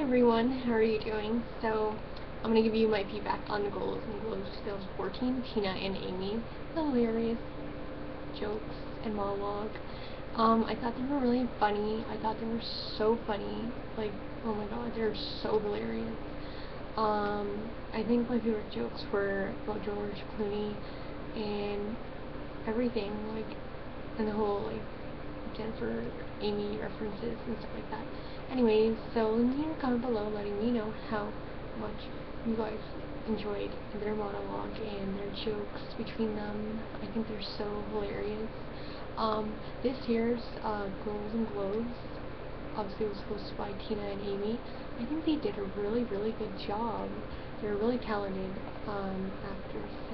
Everyone, how are you doing? So, I'm going to give you my feedback on the Golden Globes 2014, Tina and Amy. Hilarious jokes and monologue. Um, I thought they were really funny. I thought they were so funny. Like, oh my god, they're so hilarious. Um, I think my favorite jokes were about George Clooney and everything, like, and the whole, like, Jennifer, Amy references and stuff like that. Anyways, so leave a comment below letting me know how much you guys enjoyed their monologue and their jokes between them. I think they're so hilarious. Um, this year's uh, and Globes, obviously was hosted by Tina and Amy. I think they did a really, really good job. They're really talented um, actresses